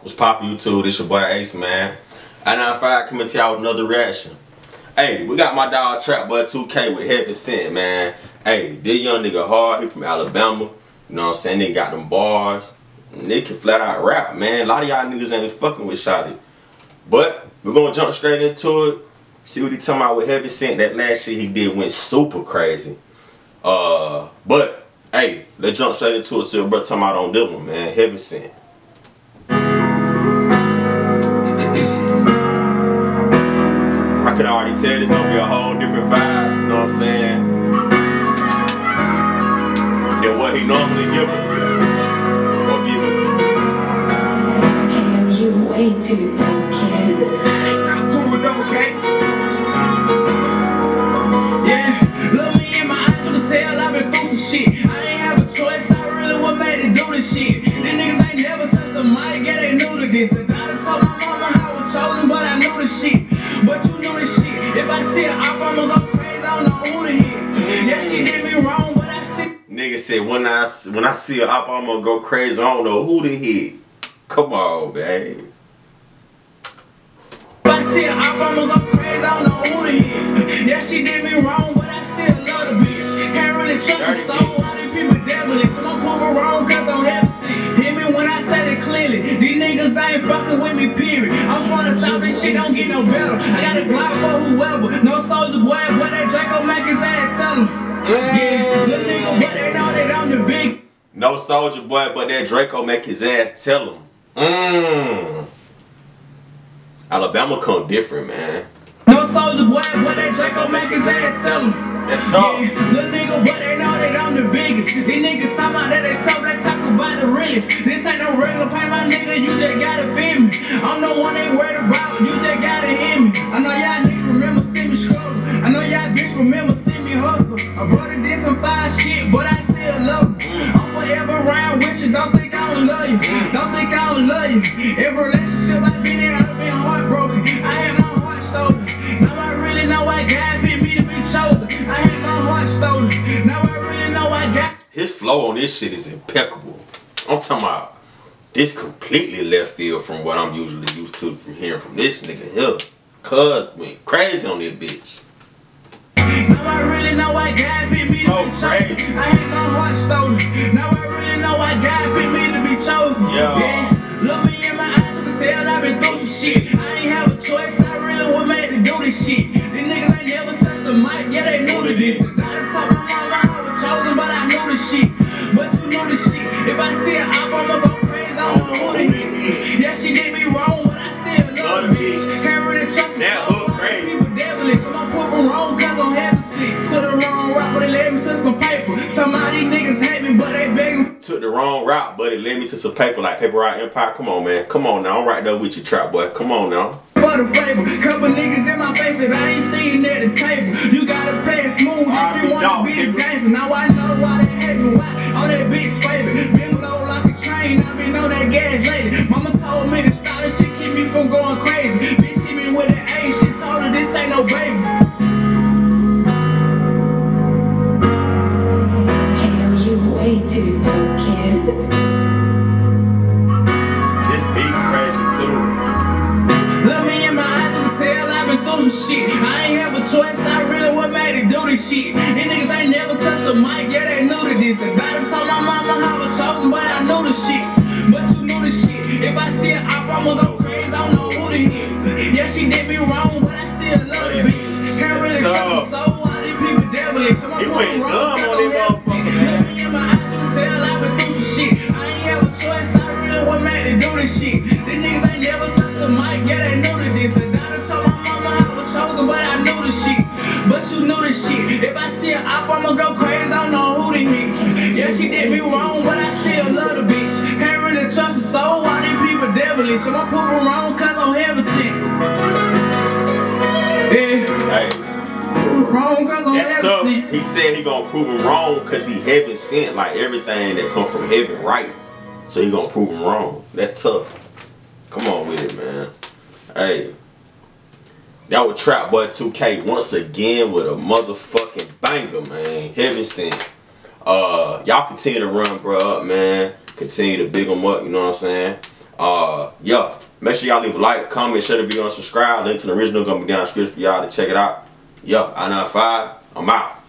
What's poppin' YouTube? This your boy Ace, man. I five coming to y'all with another reaction. Hey, we got my dog Trapboy 2K with Heaven Sent, man. Hey, this young nigga hard. He from Alabama. You know what I'm saying? They got them bars. They can flat out rap, man. A lot of y'all niggas ain't fucking with Shotty. But we're gonna jump straight into it. See what he talking about with Heaven Sent. That last shit he did went super crazy. Uh, but hey, let's jump straight into it. See what bro talking about on this one, man. Heaven Sent. Already tell this gonna be a whole different vibe, you know what I'm saying? Than what he normally us. Or give you too said when I when I see a op, I'm gonna go crazy. I don't know who to hit. Come on, babe. I see her up, I'ma go crazy, I don't know who to hit. Yeah, she did me wrong, but I still love the bitch. Can't really trust her, Dirty so bitch. all these people devilish. So I'm proving wrong, cause I'm heaven sick. Hear me when I say it clearly. These niggas ain't fucking with me, period. I'm from the south, this shit don't get no better. I got a block for whoever. No soldier boy, but that Draco make his ass tell him. Yeah, little No soldier boy, but that Draco make his ass tell him. Mmm. Alabama come different, man. No soldier boy, but that Draco make his ass tell him. That's tough. Yeah, little nigga, but they know that I'm the biggest. These niggas talk about that they talk, they talk about the realest. I you. Every relationship I've been in, I've been heartbroken. I had my heart stolen. Now I really know why God picked me to be chosen. I had my heart stolen. Now I really know why God. His flow on this shit is impeccable. I'm talking about this completely left field from what I'm usually used to from hearing from this nigga here. Cuz went crazy on this bitch. Now I really know why God picked me to Oh, be crazy. chosen. I had my heart stolen. Now I really know why God picked me to be chosen. I see an op, I'ma go crazy, I don't know who to hit. Yeah, she did me wrong, but I still love the bitch. Really trust her, That so hook crazy. people devilish. So I'm proving wrong, cause I'm having sick. To the wrong route, but they led me to some paper. Some of these niggas hate me, but they begging Took the wrong route, but it led me to some paper like Paper Route Empire. Come on, man. Come on now. I'm right there with you, trap boy. Come on now. for the favor. Couple niggas in my face that I ain't seen at the table. You gotta play going crazy. Bitch hit me with that A shit. Told her this ain't no baby. Hell, you way too dumb, kid. This beat crazy too. Look me in my eyes, you can tell I've been through some shit. I ain't have a choice, I really was made to do this shit. These niggas ain't never touched the mic, yeah, they knew to this. The daughter told my mama how I was chosen, but I knew the shit. But you knew the shit. If I see an op, I'ma go crazy, she did me wrong, but I still love the bitch. Can't really trust her, so all these people devilish. So I'm went wrong, dumb on cause this I'm healthy. man. Look me in my eyes, you can tell I've been through some shit. I ain't have a choice, I really was made to do this shit. These niggas ain't never touched the mic, yeah, they knew this. The daughter told my mama I was chosen, but I knew the shit. But you knew the shit. If I see an op, I'ma go crazy, I don't know who to hit. Yeah, she did me wrong, but I still love the bitch. Can't really trust her, so why these people devilish? Am I proving wrong, cause I'm heaven sent? Wrong, cause I'm that's heaven sent. He said he gonna prove him wrong because he heaven sent like everything that come from heaven right. So he gonna prove him wrong. That's tough. Come on with it, man. Hey. That was Trapboy 2K once again with a motherfucking banger, man. Heaven sent. Uh, y'all continue to run, bro, up, man. Continue to big them up, you know what I'm saying? Uh, yeah. Make sure y'all leave a like, comment, share the video, and subscribe. Link to the original gonna be down in the description for y'all to check it out. Yeah, I 95. I'm out.